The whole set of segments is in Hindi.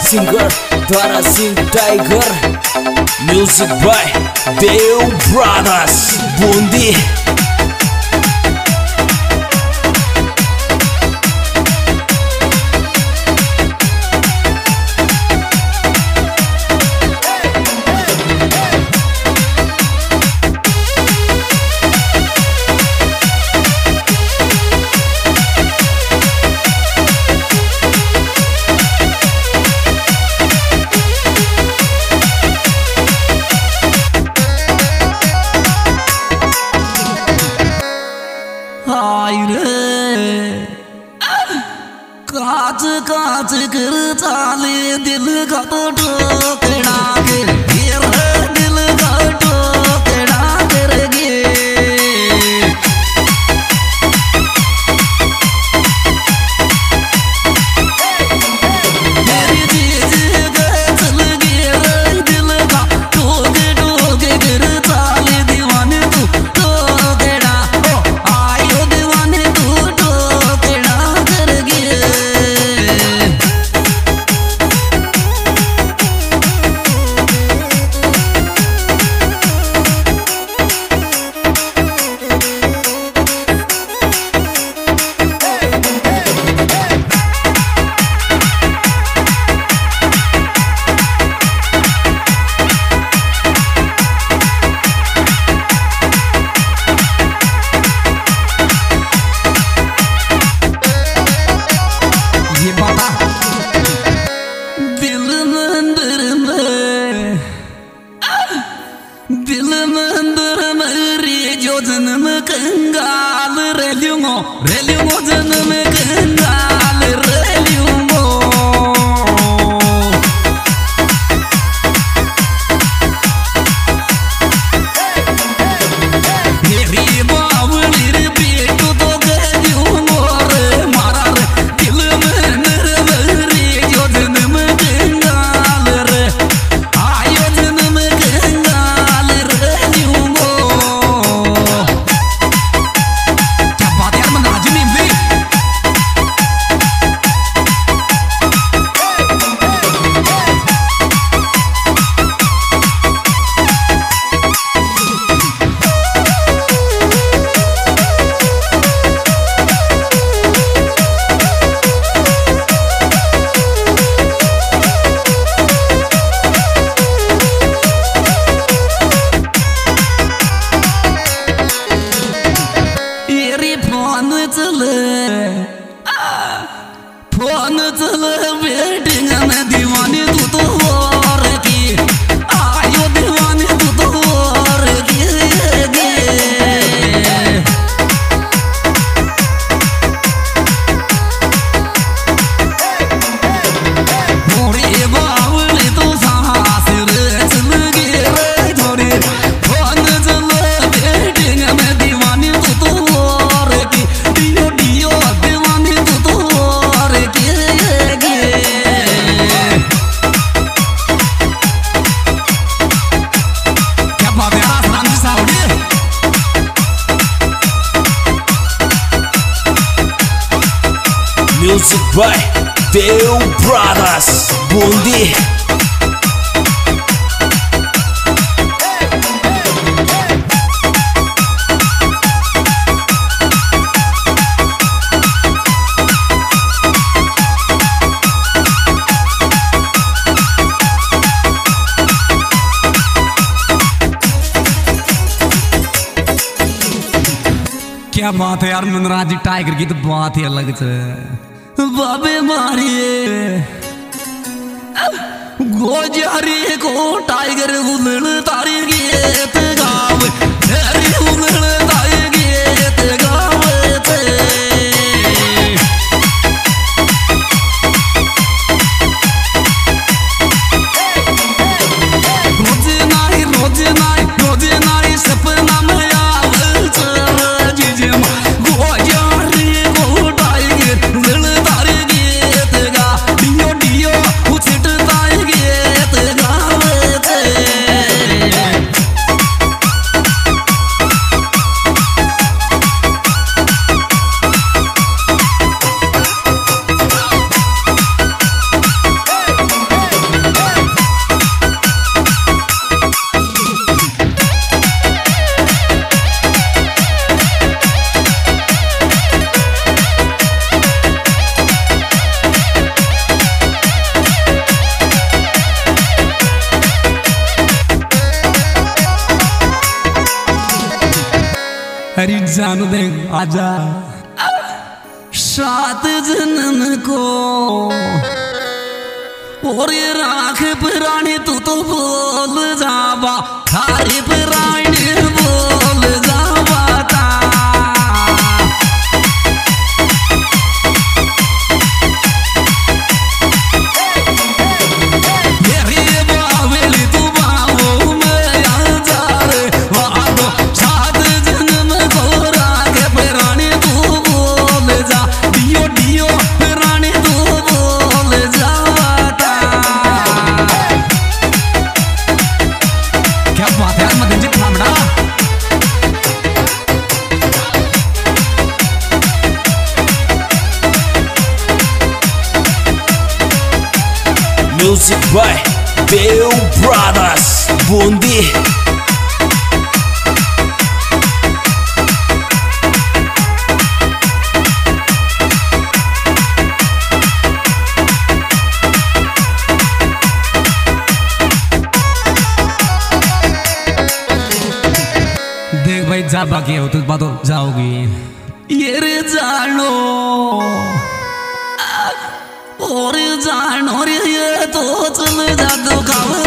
Singer, Tarazin Tiger Music by Deu Brothers Bundi কাজ কর চালে দিল কতটুক Music by Deu Brothers. Bundy क्या बात है यार मुनराज जी टाइगर की तो बात ही अलग है बाबे मारिए। गोज हरी को टाइगर गुदड़ तारी जान दे आजा। सात जनन को। और ये राख पुरानी तू तो बोल जा। music by Bill Brothers. Bundi देख भाई जा बाकी हो तुझ बातों जाओगी ये रे जानो खोरी जाणोरी ये तोच जादू गाव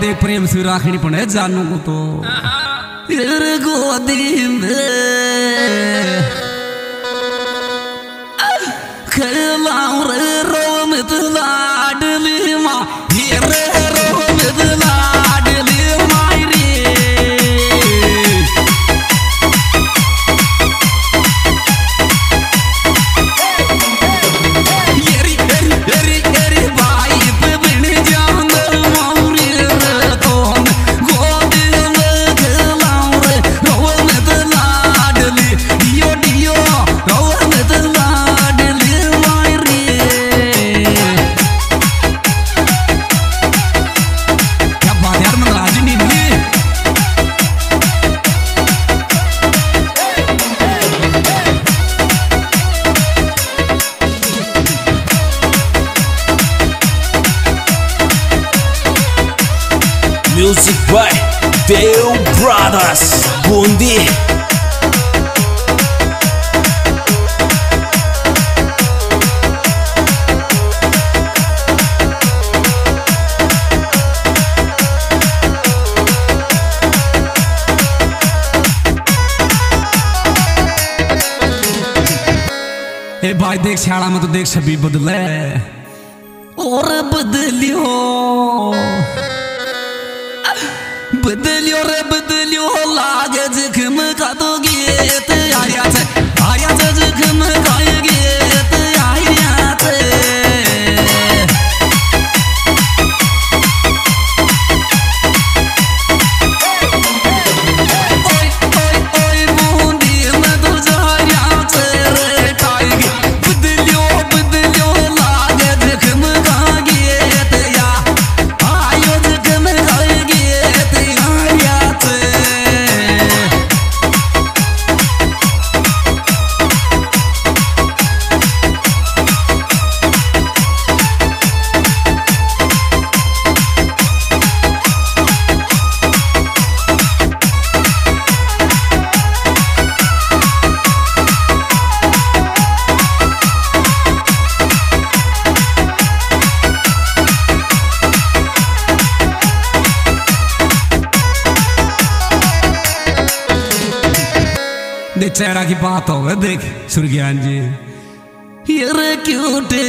દે પ્રેમથી રાખણી પણ એ જાનું તો music by Dev Brothers. Bundy भाई देख सियाड़ा में तो देख सभी बदले। और बदलियो। with the your चेहरा की बात हो गए देख सुरज्ञान जी। ये क्यूटे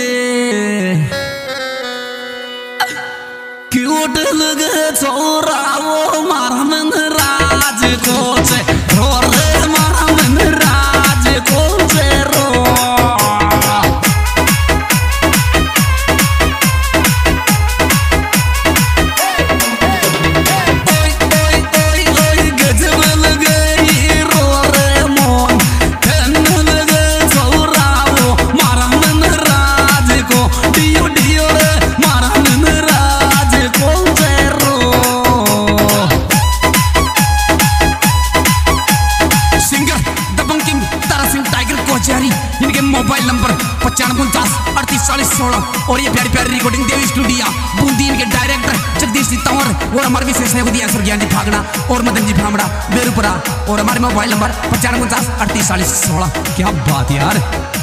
क्यूट लगे? छोरा वो मारा मन राज को से रे और ये प्यारी प्यारी रिकॉर्डिंग देवी स्टूडियो बूंदी इनके डायरेक्टर जगदीश जी तंवर और हमारे विशेष सहयोगी दिया सर ज्ञानी फागड़ा और मदन जी भामड़ा, बेरूपुरा, और हमारे मोबाइल नंबर पचानवे पचास अड़तीस चालीस सोलह। क्या बात यार।